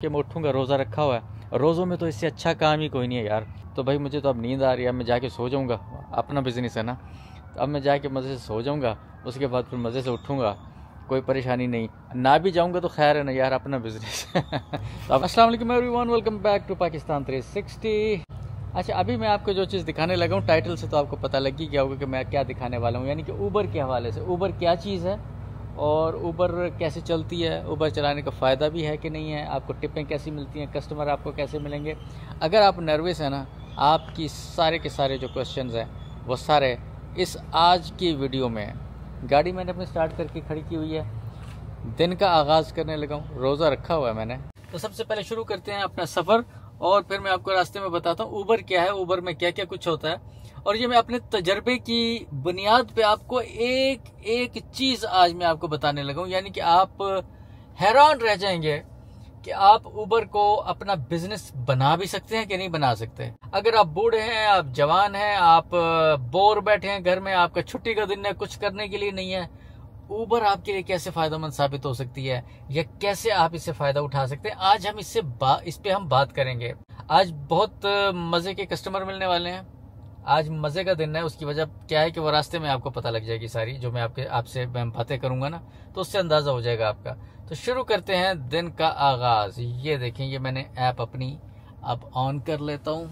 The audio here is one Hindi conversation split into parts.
कि मैं उठूँगा, रोज़ा रखा हुआ है। रोज़ों में तो इससे अच्छा काम ही कोई नहीं है यार। तो भाई मुझे तो अब नींद आ रही है, अब मैं जाके सो जाऊँगा। अपना बिज़नेस है ना। तो अब मैं जाके मज़े से सो जाऊँगा, उसके बाद फिर मज़े से उठूँगा। कोई परेशानी नहीं। ना भी जाऊँगा तो खैर है ना यार, अपना बिज़नेस तो अस्सलाम वालेकुम वेलकम बैक टू पाकिस्तान 360 अच्छा अभी मैं आपको जो चीज़ दिखाने लगा हूँ टाइटल से तो आपको पता लग ही गया होगा कि मैं क्या दिखाने वाला हूँ। यानी कि ऊबर के हवाले से। ऊबर क्या चीज़ है? और ऊबर कैसे चलती है? ऊबर चलाने का फ़ायदा भी है कि नहीं है? आपको टिपें कैसी मिलती हैं? कस्टमर आपको कैसे मिलेंगे? अगर आप नर्वस हैं ना, आपकी सारे के सारे जो क्वेश्चंस हैं, वो सारे इस आज की वीडियो में गाड़ी मैंने अपनी स्टार्ट करके खड़ी की हुई है। दिन का आगाज़ करने लगा हूँ। रोज़ा रखा हुआ है मैंने। तो सबसे पहले शुरू करते हैं अपना सफ़र और फिर मैं आपको रास्ते में बताता हूँ ऊबर क्या है? ऊबर में क्या क्या कुछ होता है? और ये मैं अपने तजर्बे की बुनियाद पे आपको एक एक चीज़ आज मैं आपको बताने लगा हूँ यानी कि आप हैरान रह जाएँगे कि आप उबर को अपना बिज़नेस बना भी सकते हैं कि नहीं बना सकते अगर आप बूढ़े हैं, आप जवान हैं, आप बोर बैठे हैं घर में, आपका छुट्टी का दिन है, कुछ करने के लिए नहीं है उबर आपके लिए कैसे फ़ायदेमंद साबित हो सकती है? या कैसे आप इससे फ़ायदा उठा सकते हैं? आज हम इससे इस पे हम बात करेंगे। आज बहुत मज़े के कस्टमर मिलने वाले हैं। आज मज़े का दिन है उसकी वजह क्या है कि वो रास्ते में आपको पता लग जाएगी सारी जो मैं आपके आपसे मैं बातें करूँगा ना तो उससे अंदाज़ा हो जाएगा आपका। तो शुरू करते हैं दिन का आगाज़। ये देखें ये मैंने ऐप अपनी अब ऑन कर लेता हूँ।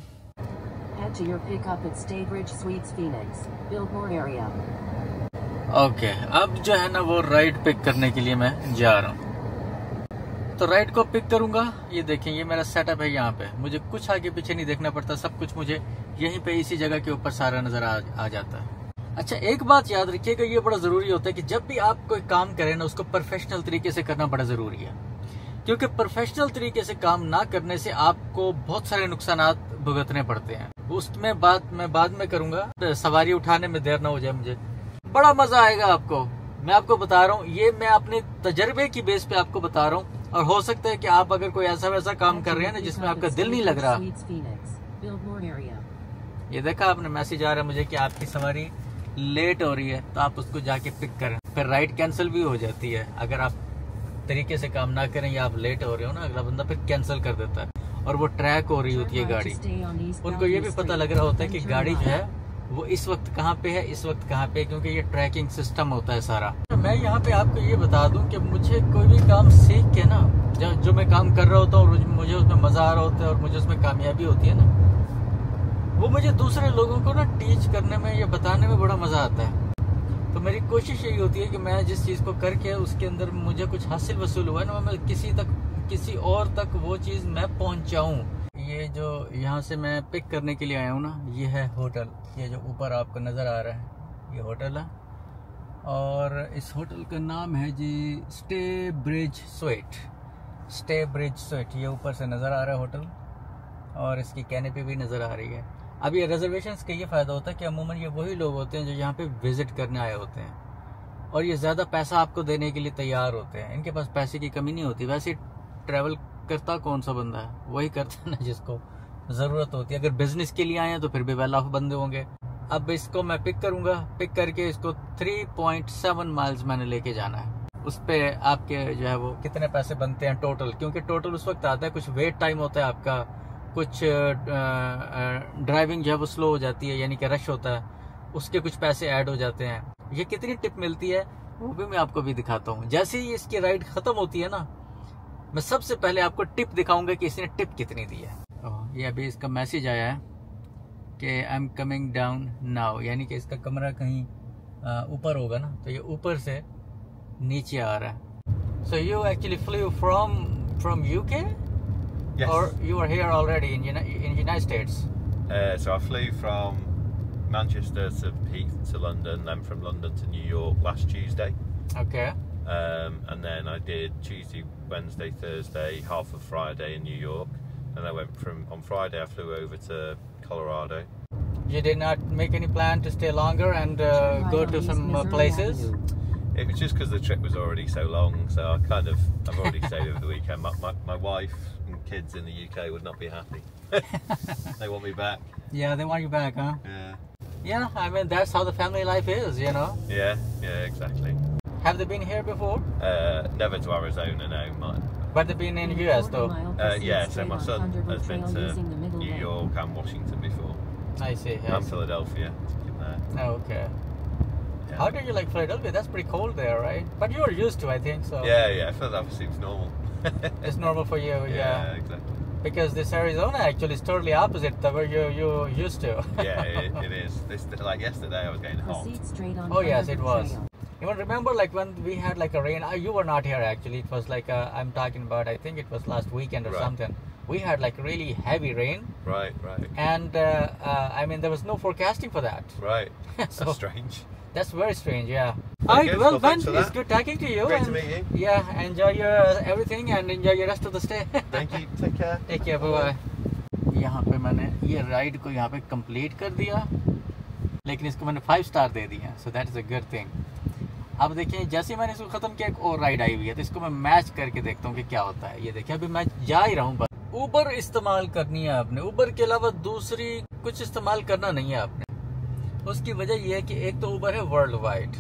ओके अब जो है ना वो राइड पिक करने के लिए मैं जा रहा हूँ। तो राइट को पिक करूँगा। ये देखें ये मेरा सेटअप है यहाँ पे। मुझे कुछ आगे पीछे नहीं देखना पड़ता सब कुछ मुझे यहीं पे इसी जगह के ऊपर सारा नज़र आ, आ जाता है। अच्छा एक बात याद रखिएगा ये बड़ा ज़रूरी होता है कि जब भी आप कोई काम करें ना उसको प्रोफेशनल तरीके से करना बड़ा ज़रूरी है। क्योंकि प्रोफेशनल तरीके से काम ना करने से आपको बहुत सारे नुकसान भुगतने पड़ते हैं। उसमें बात मैं बाद में करूँगा। सवारी उठाने में देर ना हो जाए मुझे। बड़ा मज़ा आएगा आपको। मैं आपको बता रहा हूँ ये मैं अपने तजर्बे की बेस पे आपको बता रहा हूँ। और हो सकता है कि आप अगर कोई ऐसा वैसा काम कर रहे हैं ना जिसमें आपका दिल नहीं लग रहा। ये देखा आपने मैसेज आ रहा है मुझे कि आपकी सवारी लेट हो रही है तो आप उसको जाके पिक करें। फिर राइड कैंसिल भी हो जाती है। अगर आप तरीके से काम ना करें या आप लेट हो रहे हो ना अगला बंदा फिर कैंसिल कर देता है। और वो ट्रैक हो रही होती है गाड़ी। उनको ये भी पता लग रहा होता है कि गाड़ी जो है वो इस वक्त कहाँ पे है इस वक्त कहाँ पे क्योंकि ये ट्रैकिंग सिस्टम होता है सारा। मैं यहाँ पे आपको ये बता दूँ कि मुझे कोई भी काम सीख के ना जो, जो मैं काम कर रहा होता हूँ मुझे उसमें मज़ा आ रहा होता है और मुझे उसमें कामयाबी होती है ना वो मुझे दूसरे लोगों को ना टीच करने में या बताने में बड़ा मज़ा आता है। तो मेरी कोशिश यही होती है कि मैं जिस चीज़ को करके उसके अंदर मुझे कुछ हासिल वसूल हुआ है ना, मैं किसी तक, किसी और तक वो चीज़ मैं पहुंचाऊं। ये जो यहाँ से मैं पिक करने के लिए आया हूँ ना, ये है होटल। ये जो ऊपर आपको नज़र आ रहा है, ये होटल है। और इस होटल का नाम है जी stay bridge suite. Stay bridge suite, ये ऊपर से नज़र आ रहा है होटल। और इसकी कैनेपी भी नज़र आ रही है। अब ये रिजर्वेशन का ये फ़ायदा होता है कि अमूमन ये वही लोग होते हैं जो यहाँ पे विज़िट करने आए होते हैं। और ये ज़्यादा पैसा आपको देने के लिए तैयार होते हैं। इनके पास पैसे की कमी नहीं होती। वैसे ट्रैवल करता कौन सा बंदा है? वही करता है ना जिसको ज़रूरत होती है। अगर बिज़नेस के लिए आए हैं तो फिर भी वेल ऑफ़ बंदे होंगे। अब इसको मैं पिक करूँगा। पिक करके इसको 3.7 माइल्स मैंने लेके जाना है। उस पर आपके जो है वो कितने पैसे बनते हैं टोटल क्योंकि टोटल उस वक्त आता है, कुछ वेट टाइम होता है आपका। कुछ ड्राइविंग जो है वो स्लो हो जाती है, यानी कि रश होता है, उसके कुछ पैसे ऐड हो जाते हैं। ये कितनी टिप मिलती है, वो भी मैं आपको भी दिखाता हूँ। जैसे ही इसकी राइड खत्म होती है ना, मैं सबसे पहले आपको टिप दिखाऊँगा कि इसने टिप कितनी दी है। ये अभी इसका मैसेज आया है कि I am coming down now यानी कि इसका कमरा कहीं ऊपर होगा ना तो ये ऊपर से नीचे आ रहा है। So you actually flew from from UK Yes. or you were here already in Uni- in United States Uh, so I flew from Manchester to Heath to London, then from London to New York last Tuesday. okay Um, and then I did Tuesday, Wednesday, Thursday, half of Friday in New York. And I went from on Friday. I flew over to Colorado. you did not make any plan to stay longer and uh, go to some uh, places It was just because the trip was already so long. So I kind of I've already stayed over the weekend. My, my, my wife and kids in the UK would not be happy. they want me back. yeah they want you back huh Yeah. yeah I mean that's how the family life is you know Yeah. Yeah. Exactly. have they been here before Uh, never to Arizona. No. My, But they've been in the US though. Uh, yeah, so my son has been to New York and Washington before. I see. I And. Philadelphia. There. Oh, okay. Yeah. How do you like Philadelphia? That's pretty cold there, right? But you're used to, I think. So Yeah, yeah. Philadelphia seems normal. it's normal for you. yeah, Yeah. exactly. Because this Arizona actually is totally opposite to where you you used to. Yeah, it, it is. This like yesterday, I was getting hot. Proceed straight on Oh, yes, it was. Trail. Even remember, like when we had like a rain. Uh, you were not here actually. It was like uh, I'm talking about. I think it was last weekend or Right. something. We had like really heavy rain, Right, right, and uh, uh, I mean there was no forecasting for that. right. so That's strange. That's very strange. Yeah. Very Alright, good. well, Well, Ben, it's good talking to you. Great to meet you. Yeah, enjoy your uh, everything and enjoy your rest of the stay. Thank you. Take care. Take care bye यहाँ पे मैंने ये राइड को यहाँ पे कंप्लीट कर दिया लेकिन इसको मैंने फाइव स्टार दे दिया so that is a good thing अब देखिए जैसे मैंने इसको ख़त्म किया एक और राइड आई हुई है तो इसको मैं मैच करके देखता हूँ कि क्या होता है ये देखिए अभी मैं जा ही रहा हूँ बस ऊबर इस्तेमाल करनी है आपने ऊबर के अलावा दूसरी कुछ इस्तेमाल करना नहीं है आपने उसकी वजह यह है कि एक तो उबर है वर्ल्ड वाइड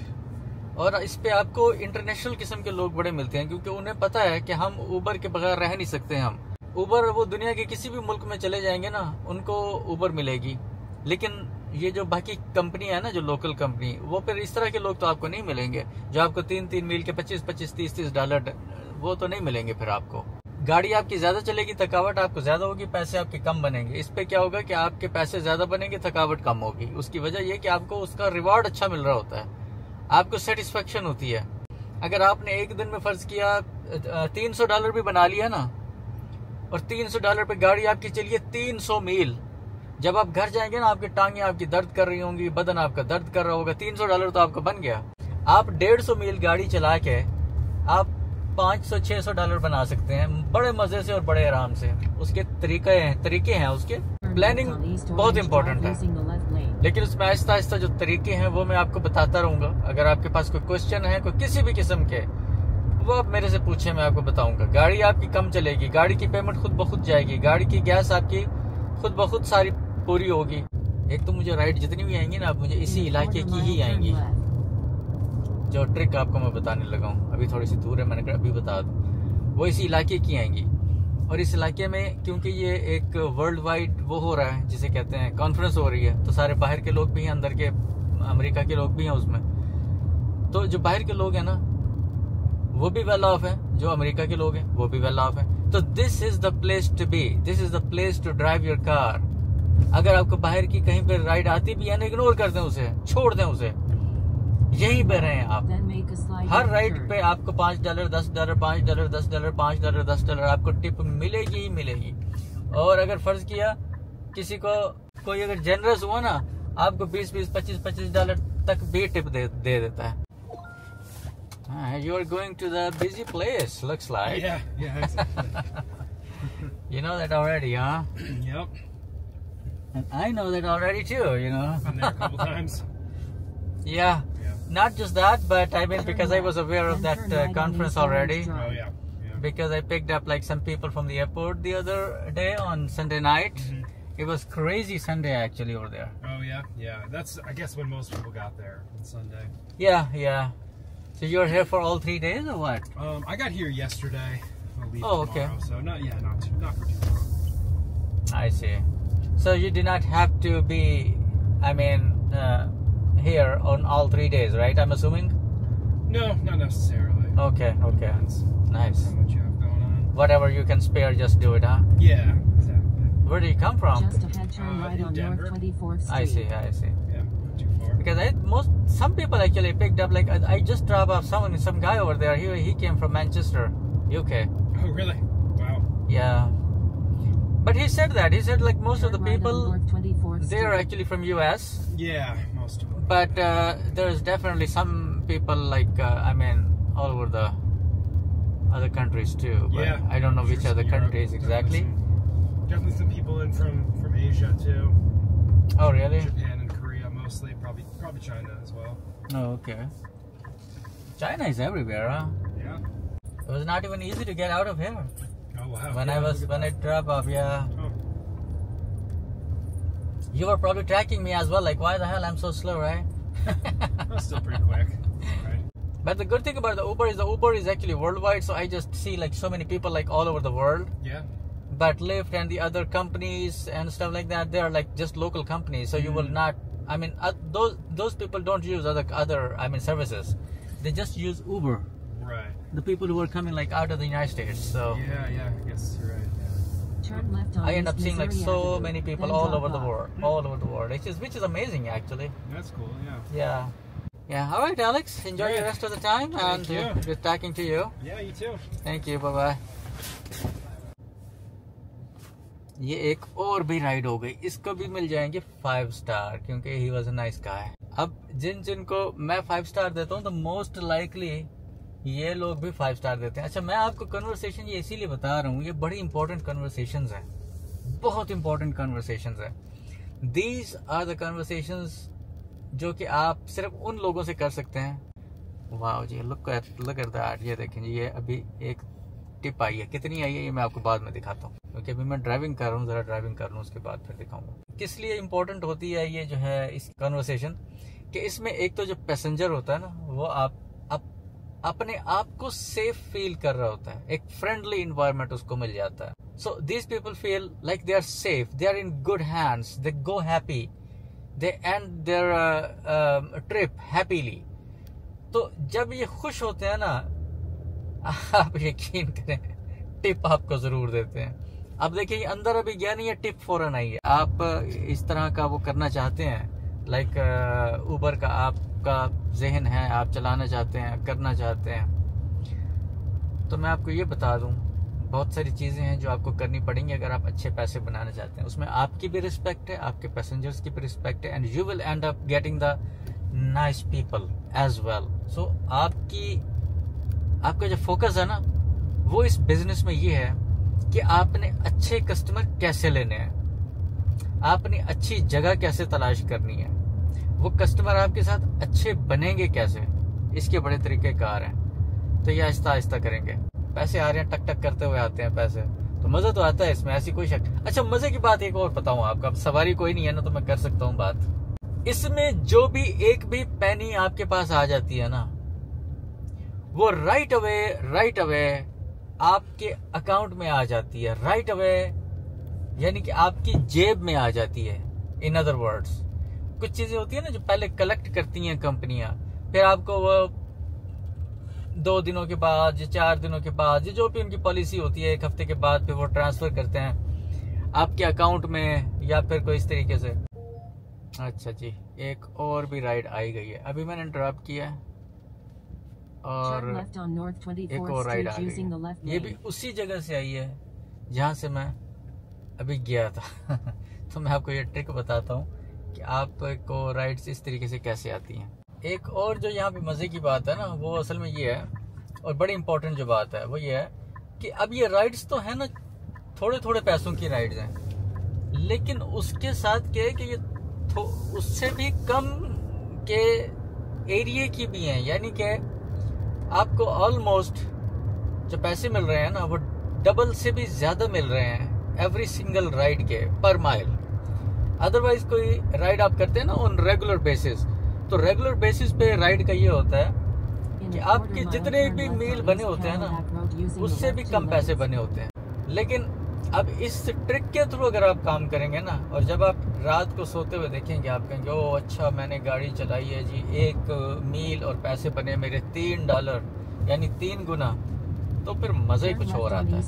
और इस पे आपको इंटरनेशनल किस्म के लोग बड़े मिलते हैं, क्योंकि उन्हें पता है कि हम उबर के बगैर रह नहीं सकते हम। उबर वो दुनिया के किसी भी मुल्क में चले जाएँगे ना, उनको उबर मिलेगी। लेकिन ये जो बाकी कंपनी है ना, जो लोकल कंपनी वो फिर इस तरह के लोग तो आपको नहीं मिलेंगे। जो आपको तीन तीन मील के पच्चीस पच्चीस तीस तीस डॉलर वो तो नहीं मिलेंगे फिर आपको। गाड़ी आपकी ज़्यादा चलेगी, थकावट आपको ज़्यादा होगी, पैसे आपके कम बनेंगे। इस पे क्या होगा कि आपके पैसे ज़्यादा बनेंगे, थकावट कम होगी। उसकी वजह यह कि आपको उसका रिवॉर्ड अच्छा मिल रहा होता है। आपको सेटिस्फेक्शन होती है। अगर आपने एक दिन में फ़र्ज़ किया तीन सौ डॉलर भी बना लिया ना, और तीन सौ डॉलर पे गाड़ी आपकी चलिए तीन सौ मील, जब आप घर जाएँगे ना, आपकी टांगे आपकी दर्द कर रही होंगी, बदन आपका दर्द कर रहा होगा, तीन सौ डॉलर तो आपका बन गया। आप डेढ़ सौ मील गाड़ी चला के, आप पाँच सौ, छह सौ डॉलर बना सकते हैं, बड़े मज़े से और बड़े आराम से। उसके तरीके हैं तरीके हैं उसके। प्लानिंग बहुत इंपॉर्टेंट है. लेकिन उसमें आहिस्ता आहिस्ता जो तरीके हैं, वो मैं आपको बताता रहूँगा। अगर आपके पास कोई क्वेश्चन है, कोई किसी भी किस्म के, वो आप मेरे से पूछे, मैं आपको बताऊँगा। गाड़ी आपकी कम चलेगी, गाड़ी की पेमेंट खुद ब खुद जाएगी, गाड़ी की गैस आपकी खुद ब खुद सारी पूरी होगी। एक तो मुझे राइड जितनी भी आएँगी ना, आप मुझे इसी इलाके की ही आएँगी. जो ट्रिक आपको मैं बताने लगा हूँ। अभी थोड़ी सी दूर है, मैंने कहा अभी बता दूँ। वो इसी इलाके की आएँगी। और इस इलाके में, क्योंकि ये एक वर्ल्ड वाइड वो हो रहा है, जिसे कहते हैं कॉन्फ्रेंस हो रही है तो सारे बाहर के लोग भी हैं, अंदर के, अमेरिका के लोग भी हैं उसमें। तो जो बाहर के लोग हैं ना, वो भी वेल ऑफ़ है, जो अमेरिका के लोग हैं, वो भी वेल ऑफ़ है। तो this is the place to be this is the place to drive your car अगर आपको बाहर की कहीं पर राइड आती भी है ना इग्नोर कर दें उसे, छोड़ दें उसे। यहीं पे रहें आप हर राइड पे आपको पाँच डॉलर दस डॉलर पाँच डॉलर दस डॉलर पाँच डॉलर दस डॉलर आपको टिप मिलेगी ही मिलेगी और अगर फ़र्ज़ किया किसी को कोई अगर जनरस हुआ ना आपको बीस बीस पच्चीस पच्चीस डॉलर तक भी टिप दे, दे देता है you are going to the busy place looks like Yeah, yeah, exactly. you know that already huh yep. and i know that already too you know Been there a couple times. yeah Yeah. Not just that but i mean because i was aware of that uh, conference already Oh yeah. Yeah. because I picked up like some people from the airport the other day on Sunday night. Mhm. It was crazy Sunday actually over there. Oh yeah, yeah. That's I guess when most people got there on Sunday. Yeah, yeah. So you're here for all three days or what? Um, I got here yesterday. Oh, okay. tomorrow, So not yeah, not too, not for too long. I see. So you do not have to be, I mean, uh, here on all three days, right? I'm assuming. No, not necessarily. Okay, okay. Depends Nice. on what you have going on. Whatever you can spare, just do it, huh? Yeah, exactly. Where do you come from? Just ahead, turn Uh, right on Denver. North 24th Street. I see, I see. Yeah, not too far. Because I most some people actually picked up like I, I just dropped off someone some guy over there. He he came from Manchester, UK. Oh really? Wow. Yeah. But he said that. He said like most of the Turn right people they're actually from US, Yeah, most of them. But uh, there's definitely some people like uh, I mean all over the other countries too. But yeah. I don't know which other Europe, countries exactly. Definitely some, definitely some people in from from Asia too. Oh really? Japan and Korea mostly. Probably probably China as well. Oh okay. China is everywhere, huh? Yeah. It was not even easy to get out of here Oh wow. when yeah, I was when I drove off. Yeah. You were probably tracking me as well. Like why the hell I'm so slow, right? That's still pretty quick. Right. But the good thing about the Uber is the Uber is actually worldwide, so I just see like so many people like all over the world. Yeah. But Lyft and the other companies and stuff like that, they are like just local companies, so you will Mm. not. I mean, uh, those those people don't use other other I mean services. They just use Uber. Right. The people who are coming like out of the United States. So Yeah, yeah. I guess you're right. Yeah. Turn left on I end up East seeing like Missouri so Avenue, many people then all drop over the off. world, all over the world, which is which is amazing actually. That's cool. Yeah. Yeah. Yeah. All right, Alex. Enjoy the Yeah. rest of the time, Thank and uh, you. good talking to you. Yeah. You too. Thank you bye bye ये एक और भी राइड हो गई इसको भी मिल जाएंगे फाइव स्टार क्योंकि he was a nice guy अब जिन जिनको मैं फाइव स्टार देता हूँ तो मोस्ट लाइकली ये लोग भी फाइव स्टार देते हैं। अच्छा मैं आपको कन्वर्सेशन ये इसीलिए बता रहा हूँ, ये बड़ी इंपॉर्टेंट कन्वर्सेशन है। बहुत इंपॉर्टेंट कन्वर्सेशन है। दीज आर द कन्वर्सेशन जो कि आप सिर्फ़ उन लोगों से कर सकते हैं। वाह जी लुक लुक एट दैट ये देखें जी, ये अभी एक टिप आई है। कितनी आई है, ये मैं आपको बाद में दिखाता हूँ। क्योंकि अभी मैं ड्राइविंग कर रहा हूँ, जरा ड्राइविंग कर लूँ, उसके बाद फिर दिखाऊँगा। किस लिए इम्पोर्टेंट होती है ये जो है इस कन्वर्सेशन कि इसमें एक तो जो पैसेंजर होता है ना, वो आप अपने आप को सेफ़ फील कर रहा होता है। एक फ्रेंडली इन्वायरमेंट उसको मिल जाता है। So these people feel like they are safe they are in good hands they go happy they end their trip happily तो जब ये खुश होते हैं ना, आप यकीन करें टिप आपको ज़रूर देते हैं। अब देखिए अंदर अभी गया नहीं है टिप फ़ौरन आई है। आप इस तरह का वो करना चाहते हैं लाइक उबर का आपका जहन है, आप चलाना चाहते हैं, करना चाहते हैं। तो मैं आपको ये बता दूँ, बहुत सारी चीज़ें हैं जो आपको करनी पड़ेंगी अगर आप अच्छे पैसे बनाना चाहते हैं। उसमें आपकी भी रिस्पेक्ट है, आपके पैसेंजर्स की भी रिस्पेक्ट है and you will end up getting the nice people as well सो आपकी, आपका जो फोकस है ना, वो इस बिज़नेस में ये है कि आपने अच्छे कस्टमर कैसे लेने हैं? आपने अच्छी जगह कैसे तलाश करनी है? वो कस्टमर आपके साथ अच्छे बनेंगे कैसे? इसके बड़े तरीके कार हैं। तो ये आहिस्ता आहिस्ता करेंगे। पैसे आ रहे हैं टक टक करते हुए आते हैं पैसे। तो मज़ा तो आता है इसमें, ऐसी कोई शक। अच्छा मज़े की बात एक और बताऊँ आपको। अब सवारी कोई नहीं है ना तो मैं कर सकता हूँ बात। इसमें जो भी एक भी पैनी आपके पास आ जाती है ना, वो राइट अवे राइट अवे आपके अकाउंट में आ जाती है। राइट अवे यानी कि आपकी जेब में आ जाती है। इन अदर वर्ड्स कुछ चीज़ें होती है ना जो पहले कलेक्ट करती हैं कंपनियाँ। फिर आपको वो दो दिनों के बाद या चार दिनों के बाद या जो भी उनकी पॉलिसी होती है एक हफ़्ते के बाद फिर वो ट्रांसफ़र करते हैं आपके अकाउंट में या फिर कोई इस तरीके से। अच्छा जी एक और भी राइड आई गई है। अभी मैंने ड्रॉप किया है और Turn left on North 24th एक और राइड आ गई। ये भी उसी जगह से आई है जहाँ से मैं अभी गया था। तो मैं आपको ये ट्रिक बताता हूँ। कि आपको राइड्स इस तरीके से कैसे आती हैं। एक और जो यहाँ पे मज़े की बात है ना, वो असल में ये है, और बड़ी इंपॉर्टेंट जो बात है, वो ये है कि अब ये राइड्स तो है ना थोड़े थोड़े पैसों की राइड्स हैं, लेकिन उसके साथ क्या है कि ये उससे भी कम के एरिए की भी हैं। यानी कि आपको ऑलमोस्ट जो पैसे मिल रहे हैं ना, वो डबल से भी ज़्यादा मिल रहे हैं एवरी सिंगल राइड के पर माइल अदरवाइज़ कोई राइड आप करते हैं ना ऑन रेगुलर बेसिस तो रेगुलर बेसिस पे राइड का ये होता है कि आपके जितने भी मील बने होते हैं ना उससे भी कम पैसे बने होते हैं। लेकिन अब इस ट्रिक के थ्रू अगर आप काम करेंगे ना और जब आप रात को सोते हुए देखेंगे आप कहेंगे ओ अच्छा मैंने गाड़ी चलाई है जी एक मील और पैसे बने मेरे तीन डॉलर यानी तीन गुना। तो फिर मज़ा ही कुछ और आता है.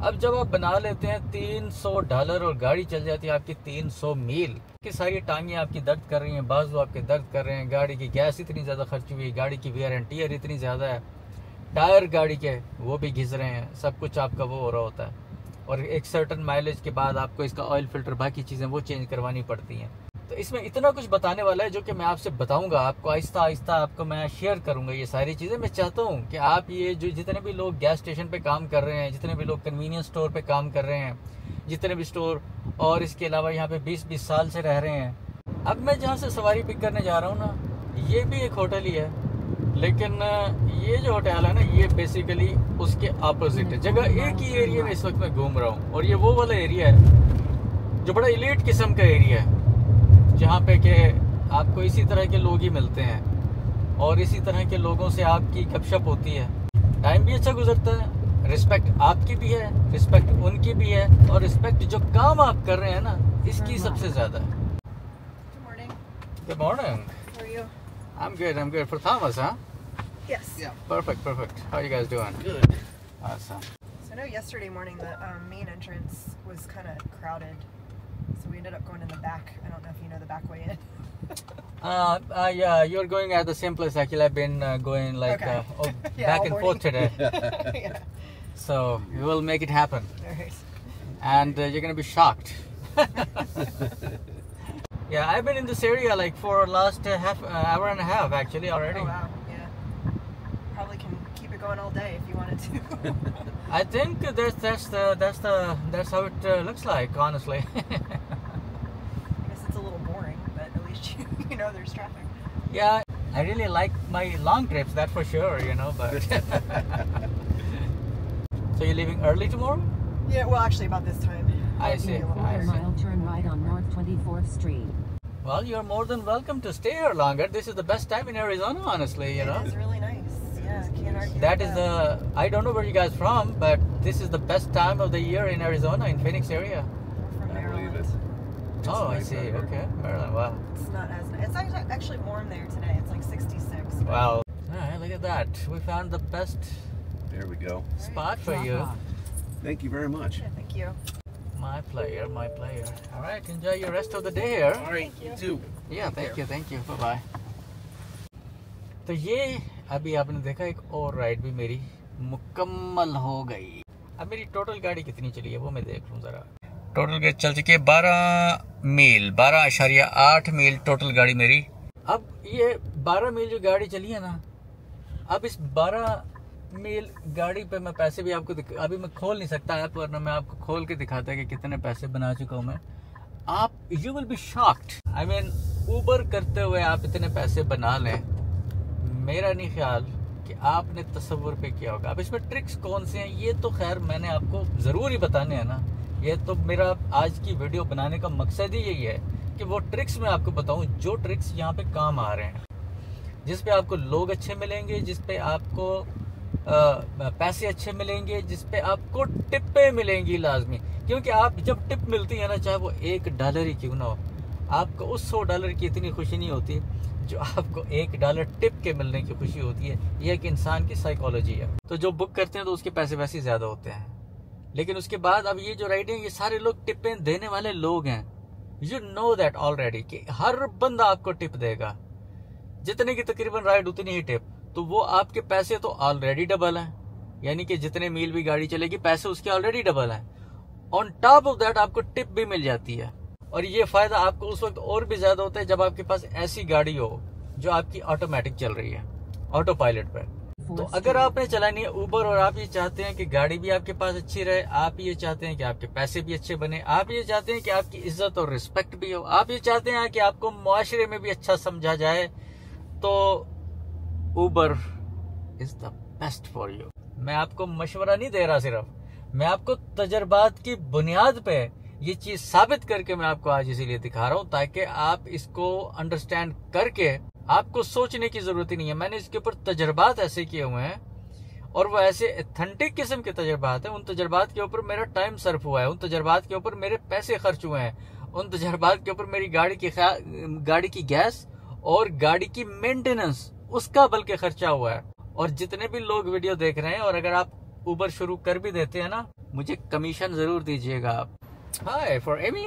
अब जब आप बना लेते हैं तीन सौ डॉलर और गाड़ी चल जाती है आपकी तीन सौ मील। की सारी टांगे आपकी दर्द कर रही हैं बाजू आपके दर्द कर रहे हैं गाड़ी की गैस इतनी ज़्यादा खर्च हुई है गाड़ी की वेयर एंड टीयर इतनी ज़्यादा है टायर गाड़ी के वो भी घिस रहे हैं सब कुछ आपका वो हो रहा होता है। और एक सर्टन माइलेज के बाद आपको इसका ऑयल फ़िल्टर बाकी चीज़ें वो चेंज करवानी पड़ती हैं। तो इसमें इतना कुछ बताने वाला है जो कि मैं आपसे बताऊँगा, आपको आहिस्ता आहिस्ता आपको मैं शेयर करूँगा ये सारी चीज़ें। मैं चाहता हूँ कि आप ये जो जितने भी लोग गैस स्टेशन पे काम कर रहे हैं, जितने भी लोग कन्वीनियंस स्टोर पे काम कर रहे हैं, जितने भी स्टोर और इसके अलावा यहाँ पे 20-20 साल से रह रहे हैं। अब मैं जहाँ से सवारी पिक करने जा रहा हूँ ना, ये भी एक होटल ही है। लेकिन ये जो होटल है ना ये बेसिकली उसके अपोजिट है जगह एक ही एरिया में इस वक्त मैं घूम रहा हूँ और ये वो वाला एरिया है जो बड़ा इलीट किस्म का एरिया है जहाँ पे के आपको इसी तरह के लोग ही मिलते हैं और इसी तरह के लोगों से आपकी गपशप होती है टाइम भी अच्छा गुजरता है रिस्पेक्ट आपकी भी है रिस्पेक्ट उनकी भी है और रिस्पेक्ट जो काम आप कर रहे हैं ना इसकी सबसे ज़्यादा है Good morning. Good morning How are you? I'm good. I'm good. For Thomas, huh? Yes. Yeah, Perfect, perfect. How are you guys doing? Good. Awesome. So I know yesterday morning the um, main entrance was kind of crowded, so we ended up going in the back. I don't know if you know the back way in. Uh, uh, yeah, you're going at the same place. Actually, I've been uh, going like Okay. uh, oh, Yeah, back all and forth today. yeah. So we will make it happen, Alright. and uh, you're gonna be shocked. yeah, I've been in this area like for last uh, half uh, hour and a half actually already. Oh wow. Yeah. Probably can keep it going all day if you wanted to. I think that's that's the that's the that's how it uh, looks like, honestly. I guess it's a little boring, but at least you, you know there's traffic. yeah, I really like my long trips, that for sure, you know. But so you're leaving early tomorrow? Yeah. Well, actually, about this time. I Maybe see. a Quarter see. mile turn right on North 24th Street. Well, you're more than welcome to stay here longer. This is the best time in Arizona, honestly. You know, It is really nice. Yeah, can't that with the. I don't know where you guys from, but this is the best time of the year in Arizona, in Phoenix area. We're from I believe Maryland. it. Oh, I see. out. Okay, Maryland. Wow. It's not as. It's actually actually warm there today. It's like 66. but- Wow. All right, look at that. We found the best There we go. spot for Drop you. Thank you very much. Yeah, thank you. My player, my player. All right, enjoy your rest of the day here. All right, you too. Yeah, thank you, thank you. Bye bye. तो ये अभी आपने देखा एक और राइड भी मेरी मुकम्मल हो गई। अब मेरी टोटल गाड़ी कितनी चली है वो मैं देख लूँ जरा। टोटल गाड़ी चल चुकी है बारह मील बारह आशारिया आठ मील टोटल गाड़ी मेरी। अब ये बारह मील जो गाड़ी चली है ना, अब इस बारह मील गाड़ी पे मैं पैसे भी आपको अभी मैं खोल नहीं सकता ऐप वरना मैं आपको खोल के दिखाता कि कितने पैसे बना चुका हूँ मैं। आप you will be shocked I mean Uber करते हुए आप इतने पैसे बना लें। मेरा नहीं ख्याल कि आपने तस्वुर पे किया होगा। अब इसमें ट्रिक्स कौन से हैं ये तो खैर मैंने आपको ज़रूर ही बताने हैं ना। ये तो मेरा आज की वीडियो बनाने का मकसद ही यही है कि वो ट्रिक्स मैं आपको बताऊँ जो ट्रिक्स यहाँ पे काम आ रहे हैं। जिस पे आपको लोग अच्छे मिलेंगे जिस पे आपको अ, पैसे अच्छे मिलेंगे जिस पे आपको टिप्पे मिलेंगी लाजमी। क्योंकि आप जब टिप मिलती है ना चाहे वो एक डॉलर ही क्यों ना हो आपको उस सौ डॉलर की इतनी खुशी नहीं होती। जो आपको एक डॉलर टिप के मिलने की खुशी होती है, ये एक इंसान की साइकोलॉजी है। तो जो बुक करते हैं तो उसके पैसे वैसे ज़्यादा होते हैं। लेकिन उसके बाद अब ये जो राइड है, ये सारे लोग टिपें देने वाले लोग हैं। यू नो दैट ऑलरेडी कि हर बंदा आपको टिप देगा। जितने की तकरीबन राइड उतनी ही टिप तो वो आपके पैसे तो ऑलरेडी डबल हैं। यानी कि जितने मील भी गाड़ी चलेगी, पैसे उसके ऑलरेडी डबल हैं। ऑन टॉप ऑफ़ दैट आपको टिप भी मिल जाती है। और ये फ़ायदा आपको उस वक्त और भी ज़्यादा होता है जब आपके पास ऐसी गाड़ी हो जो आपकी ऑटोमेटिक चल रही है ऑटो पायलट पर तो अगर आपने चलानी है उबर और आप ये चाहते हैं कि गाड़ी भी आपके पास अच्छी रहे आप ये चाहते हैं कि आपके पैसे भी अच्छे बने आप ये चाहते हैं कि आपकी इज़्ज़त और रिस्पेक्ट भी हो आप ये चाहते हैं कि आपको मुआशरे में भी अच्छा समझा जाए तो Uber is the best for you मैं आपको मशवरा नहीं दे रहा सिर्फ़ मैं आपको तजर्बात की बुनियाद पे ये चीज़ साबित करके मैं आपको आज इसीलिए दिखा रहा हूँ ताकि आप इसको अंडरस्टैंड करके आपको सोचने की ज़रूरत ही नहीं है। मैंने इसके ऊपर तजर्बात ऐसे किए हुए हैं और वो ऐसे एथेंटिक किस्म के तजर्बात हैं। उन तजर्बात के ऊपर मेरा टाइम सर्फ हुआ है, उन तजर्बात के ऊपर मेरे पैसे खर्च हुए हैं, उन तजर्बात के ऊपर मेरी गाड़ी की गाड़ी की गैस और गाड़ी की मेंटेनेंस उसका बल्कि खर्चा हुआ है। और जितने भी लोग वीडियो देख रहे हैं और अगर आप उबर शुरू कर भी देते हैं ना, मुझे कमीशन ज़रूर दीजिएगा आप। Hi for Amy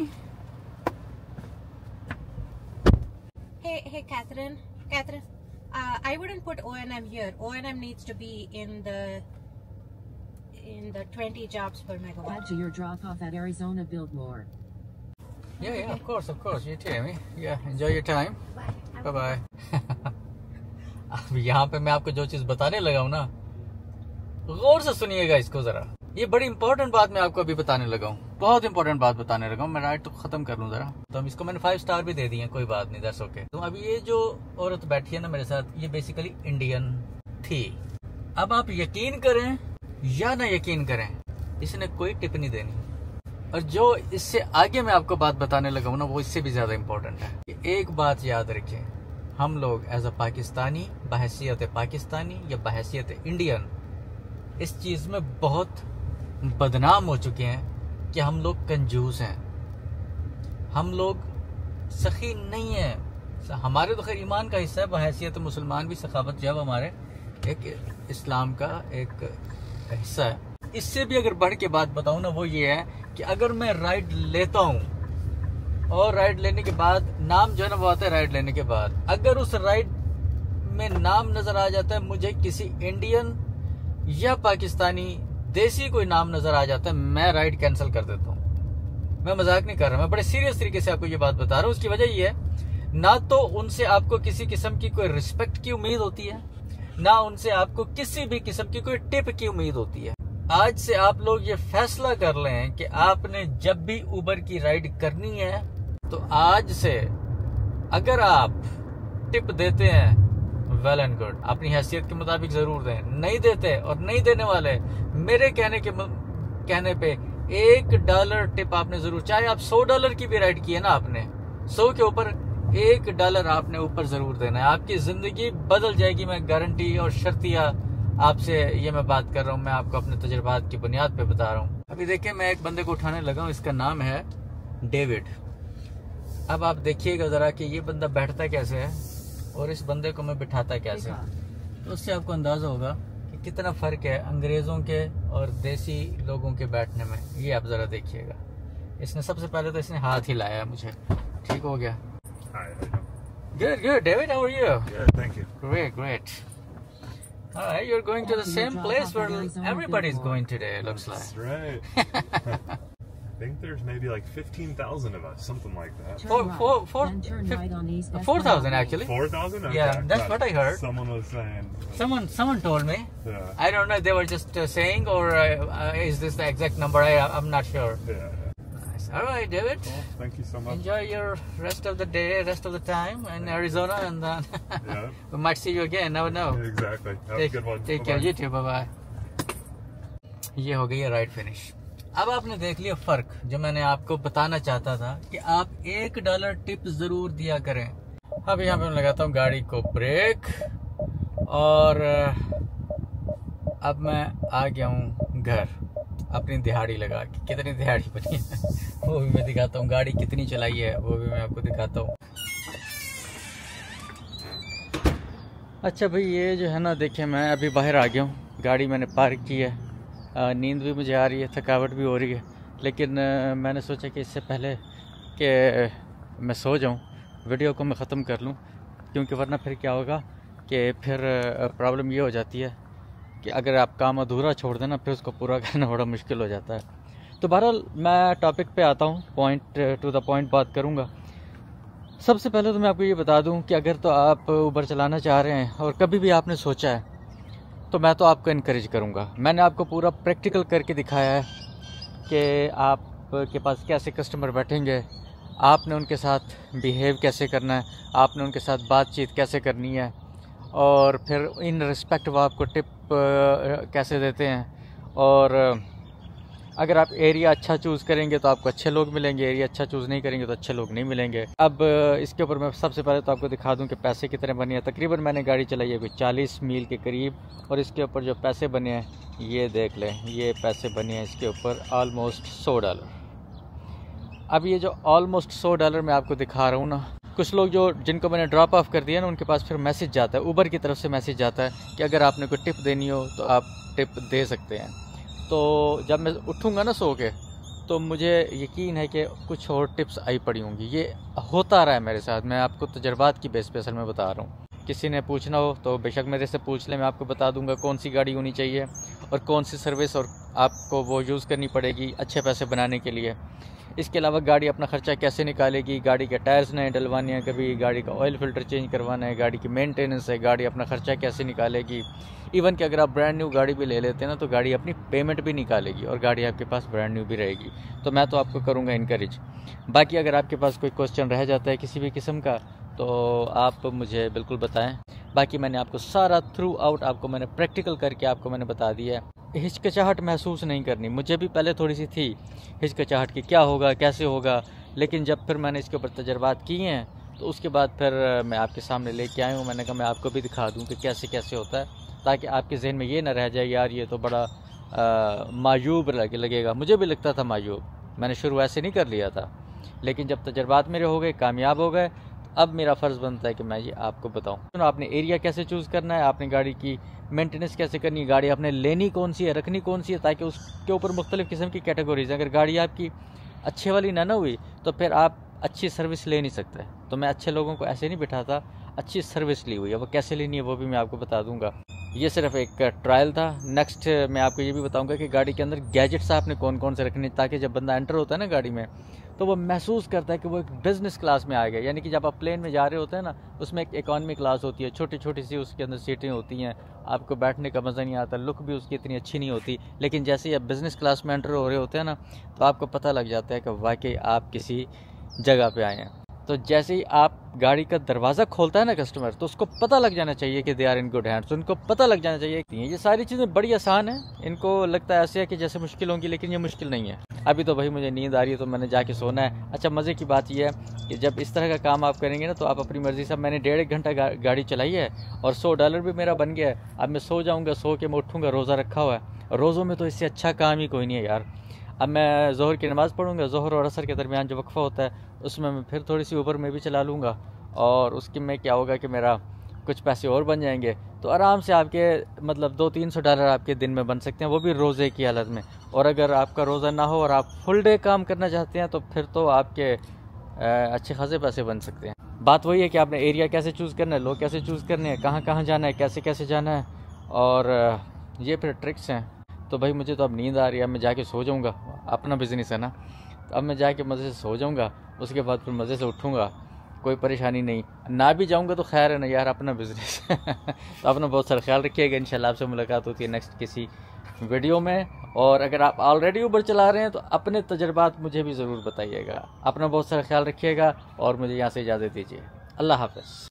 Hey, hey, Catherine. Catherine, uh, I wouldn't put O&M here. O&M needs to be in the in the 20 jobs per megawatt. Add to your drop off at Arizona Buildmore. Yeah, yeah, of course, of course. You too, Amy. Yeah, enjoy your time. Bye bye. अब यहाँ पे मैं आपको जो चीज बताने लगा हूँ ना गौर से सुनिएगा इसको जरा ये बड़ी इंपॉर्टेंट बात मैं आपको अभी बताने लगा हूँ। बहुत इंपॉर्टेंट बात बताने लगा हूँ। मैं राइट तो खत्म कर लूँ जरा। तो हम इसको मैंने फाइव स्टार भी दे दिए कोई बात नहीं दैट्स ओके तो अभी ये जो औरत बैठी है ना मेरे साथ, ये बेसिकली इंडियन थी। अब आप यकीन करें या ना यकीन करें, इसने कोई टिप नहीं देनी। और जो इससे आगे मैं आपको बात बताने लगा हूँ ना, वो इससे भी ज़्यादा इम्पोर्टेंट है। कि एक बात याद रखें, हम लोग एज अ पाकिस्तानी बहसीत पाकिस्तानी या बहसीत इंडियन, इस चीज़ में बहुत बदनाम हो चुके हैं कि हम लोग कंजूस हैं। हम लोग सखी नहीं हैं। हमारे तो खैर ईमान का हिस्सा है बहसीत मुसलमान भी सखावत जो हमारे एक इस्लाम का एक हिस्सा है। इससे भी अगर बढ़ के बात बताऊँ ना, वो ये है कि अगर मैं राइड लेता हूँ और राइड लेने के बाद नाम जो है ना वो आता है राइड लेने के बाद, अगर उस राइड में नाम नज़र आ जाता है मुझे किसी इंडियन या पाकिस्तानी देसी कोई नाम नज़र आ जाता है, मैं राइड कैंसिल कर देता हूँ। मैं मज़ाक नहीं कर रहा, मैं बड़े सीरियस तरीके से आपको ये बात बता रहा हूँ, उसकी वजह ये है, ना तो उनसे आपको किसी किस्म की कोई रिस्पेक्ट की उम्मीद होती है, ना उनसे आपको किसी भी किस्म की कोई टिप की उम्मीद होती है। आज से आप लोग ये फैसला कर लें कि आपने जब भी उबर की राइड करनी है तो आज से अगर आप टिप देते हैं वेल एंड गुड अपनी हैसियत के मुताबिक ज़रूर दें। नहीं देते और नहीं देने वाले, मेरे कहने के कहने पे एक डॉलर टिप आपने ज़रूर चाहे आप सौ डॉलर की भी राइड की है ना आपने, सौ के ऊपर एक डॉलर आपने ऊपर ज़रूर देना है। आपकी ज़िंदगी बदल जाएगी, मैं गारंटी और शर्तिया आपसे ये मैं बात कर रहा हूँ, मैं आपको अपने तजर्बात की बुनियाद पे बता रहा हूँ। अभी देखिए, मैं एक बंदे को उठाने लगा हूँ, इसका नाम है डेविड। अब आप देखिएगा जरा कि ये बंदा बैठता कैसे है। और इस बंदे को मैं बिठाता कैसे तो उससे आपको अंदाज़ा होगा कि कितना फ़र्क है अंग्रेज़ों के और देसी लोगों के बैठने में ये आप जरा देखिएगा इसने सबसे पहले तो इसने हाथ ही लाया मुझे ठीक हो गया? Good, good. David, how are you? Good, thank you. Great, great. All right, you're going to the same place where everybody's going today, it looks like. That's right. I think there's maybe like 15,000 of us, something like that. Turn Four- right, four- four- then turn fif- right on East 4,000 Esplanade. actually. 4,000? Okay. Yeah, that's But what I heard. Someone was saying. Someone, someone told me. Yeah. I don't know if they were just uh, saying or uh, uh, is this the exact number? I, I'm not sure. Yeah. yeah. Nice. All right, David. Well, thank you so much. Enjoy your rest of the day, rest of the time in Arizona, and then Yeah. we might see you again. Never know. Exactly. Have Take, a good one. take care. Bye-bye. You too. Bye bye. ये हो गई है राइड फिनिश अब आपने देख लिया फ़र्क, जो मैंने आपको बताना चाहता था कि आप एक डॉलर टिप ज़रूर दिया करें। अब यहाँ पे मैं लगाता हूँ गाड़ी को ब्रेक और अब मैं आ गया हूँ घर, अपनी दिहाड़ी लगा के। कितनी दिहाड़ी बनी है? वो भी मैं दिखाता हूँ, गाड़ी कितनी चलाई है, वो भी मैं आपको दिखाता हूँ। अच्छा भाई, ये जो है ना, देखिए मैं अभी बाहर आ गया हूँ, गाड़ी मैंने पार्क की है। नींद भी मुझे आ रही है, थकावट भी हो रही है। लेकिन मैंने सोचा कि इससे पहले कि मैं सो जाऊँ, वीडियो को मैं ख़त्म कर लूँ, क्योंकि वरना फिर क्या होगा कि फिर प्रॉब्लम ये हो जाती है कि अगर आप काम अधूरा छोड़ देना, फिर उसको पूरा करना बड़ा मुश्किल हो जाता है। तो बहरहाल, मैं टॉपिक पे आता हूँ पॉइंट टू द पॉइंट बात करूँगा। सबसे पहले तो मैं आपको ये बता दूँ कि अगर तो आप ऊबर चलाना चाह रहे हैं, और कभी भी आपने सोचा है तो मैं तो आपको इनक्रेज करूँगा। मैंने आपको पूरा प्रैक्टिकल करके दिखाया है कि आपके पास कैसे कस्टमर बैठेंगे, आपने उनके साथ बिहेव कैसे करना है, आपने उनके साथ बातचीत कैसे करनी है, और फिर इन रिस्पेक्ट वो आपको टिप कैसे देते हैं, और अगर आप एरिया अच्छा चूज़ करेंगे तो आपको अच्छे लोग मिलेंगे एरिया अच्छा चूज़ नहीं करेंगे तो अच्छे लोग नहीं मिलेंगे। अब इसके ऊपर मैं सबसे पहले तो आपको दिखा दूँ कि पैसे कितने बने हैं। तकरीबन मैंने गाड़ी चलाई है कोई चालीस मील के करीब, और इसके ऊपर जो पैसे बने हैं, ये देख लें, ये पैसे बने हैं इसके ऊपर ऑलमोस्ट सौ डॉलर अब ये जो ऑलमोस्ट सौ डॉलर मैं आपको दिखा रहा हूँ ना, कुछ लोग जो, जिनको मैंने ड्रॉप ऑफ़ कर दिया ना, उनके पास फिर मैसेज जाता है ऊबर की तरफ़ से मैसेज जाता है कि अगर आपने कोई टिप देनी हो तो आप टिप दे सकते हैं। तो जब मैं उठूँगा ना सो के तो मुझे यकीन है कि कुछ और टिप्स आई पड़ी होंगी। ये होता रहा है मेरे साथ, मैं आपको तजर्बात की बेस पे असल में बता रहा हूँ। किसी ने पूछना हो तो बेशक मेरे से पूछ ले, मैं आपको बता दूँगा कौन सी गाड़ी होनी चाहिए और कौन सी सर्विस और आपको वो यूज़ करनी पड़ेगी अच्छे पैसे बनाने के लिए। इसके अलावा गाड़ी अपना ख़र्चा कैसे निकालेगी? गाड़ी के टायर्स नए डलवाने हैं, कभी गाड़ी का ऑयल फ़िल्टर चेंज करवाना है, गाड़ी की मेंटेनेंस है, गाड़ी अपना ख़र्चा कैसे निकालेगी? इवन कि अगर आप ब्रांड न्यू गाड़ी भी ले लेते हैं ना तो गाड़ी अपनी पेमेंट भी निकालेगी और गाड़ी आपके पास ब्रांड न्यू भी रहेगी। तो मैं तो आपको करूँगा इनक्रेज बाकी अगर आपके पास कोई क्वेश्चन रह जाता है किसी भी किस्म का तो आप मुझे बिल्कुल बताएँ। बाकी मैंने आपको सारा थ्रू आउट आपको मैंने प्रैक्टिकल करके आपको मैंने बता दिया है। हिचकिचाहट महसूस नहीं करनी। मुझे भी पहले थोड़ी सी थी हिचकिचाहट की क्या होगा, कैसे होगा, लेकिन जब फिर मैंने इसके ऊपर तजर्बात किए हैं तो उसके बाद फिर मैं आपके सामने लेके आया हूँ। मैंने कहा, मैं आपको भी दिखा दूँ कि कैसे कैसे होता है, ताकि आपके जहन में ये ना रह जाए, यार, ये तो बड़ा मायूब लगे, लगेगा। मुझे भी लगता था मायूब। मैंने शुरू ऐसे नहीं कर लिया था, लेकिन जब तजर्बात मेरे हो गए, कामयाब हो गए अब मेरा फ़र्ज़ बनता है कि मैं ये आपको बताऊँ। सुनो, आपने एरिया कैसे चूज़ करना है? आपने गाड़ी की मेंटेनेंस कैसे करनी है? गाड़ी आपने लेनी कौन सी है, रखनी कौन सी है, ताकि उसके ऊपर मुख्तलिफ़ किस्म की कैटेगरीज अगर गाड़ी आपकी अच्छे वाली ना ना हुई तो फिर आप अच्छी सर्विस ले नहीं सकते। तो मैं अच्छे लोगों को ऐसे नहीं बिठाता अच्छी सर्विस ली हुई है। वो कैसे लेनी है वो भी मैं आपको बता दूँगा। ये सिर्फ़ एक ट्रायल था। नेक्स्ट मैं आपको ये भी बताऊँगा कि गाड़ी के अंदर गैजेट्स आपने कौन कौन से रखने, ताकि जब बंदा एंटर होता है ना गाड़ी में तो वो महसूस करता है कि वो एक बिज़नेस क्लास में आ गया। यानी कि जब आप प्लेन में जा रहे होते हैं ना, उसमें एक इकॉनमी क्लास होती है। छोटी छोटी सी उसके अंदर सीटें होती हैं। आपको बैठने का मज़ा नहीं आता लुक भी उसकी इतनी अच्छी नहीं होती। लेकिन जैसे ही आप बिज़नेस क्लास में एंटर हो रहे होते हैं ना तो आपको पता लग जाता है कि वाकई आप किसी जगह पर आए हैं। तो जैसे ही आप गाड़ी का दरवाज़ा खोलता है ना कस्टमर तो उसको पता लग जाना चाहिए कि they are in good hands उनको पता लग जाना चाहिए ये सारी चीज़ें बड़ी आसान है। इनको लगता है ऐसे है कि जैसे मुश्किल होंगी लेकिन ये मुश्किल नहीं है। अभी तो भाई मुझे नींद आ रही है तो मैंने जाके सोना है। अच्छा मज़े की बात यह है कि जब इस तरह का काम आप करेंगे ना तो आप अपनी मर्ज़ी से मैंने डेढ़ एक घंटा गा, गाड़ी चलाई है और सौ डॉलर भी मेरा बन गया है। अब मैं सो जाऊँगा सो के मैं उठूँगा रोज़ा रखा हुआ है। रोज़ों में तो इससे अच्छा काम ही कोई नहीं है यार। अब मैं जहर की नमाज़ पढ़ूँगा। जहर और असर के दरमियान जो वक्फ़ा होता है, उसमें मैं फिर थोड़ी सी ऊबर में भी चला लूँगा और उसके में क्या होगा कि मेरा कुछ पैसे और बन जाएँगे। तो आराम से आपके मतलब दो तीन सौ डॉलर आपके दिन में बन सकते हैं, वो भी रोज़े की हालत में। और अगर आपका रोज़ा ना हो और आप फुल डे काम करना चाहते हैं तो फिर तो आपके अच्छे खासे पैसे बन सकते हैं। बात वही है कि आपने एरिया कैसे चूज़ करना है, लोग कैसे चूज़ करने हैं कहाँ कहाँ जाना है कैसे कैसे जाना है, और ये फिर ट्रिक्स हैं। तो भाई मुझे तो अब नींद आ रही है मैं जाके सो जाऊँगा। अपना बिज़नेस है ना। तो अब मैं जाके मज़े से सो जाऊँगा, उसके बाद फिर मज़े से उठूँगा। कोई परेशानी नहीं। ना भी जाऊँगा तो खैर है ना यार, अपना बिज़नेस तो अपना बहुत सारा ख्याल रखिएगा, इंशाल्लाह आपसे मुलाकात होती है नेक्स्ट किसी वीडियो में। और अगर आप ऑलरेडी ऊबर चला रहे हैं तो अपने तजर्बात मुझे भी ज़रूर बताइएगा। अपना बहुत सारा ख्याल रखिएगा और मुझे यहाँ से इजाज़त दीजिए। अल्लाह हाफ़िज़।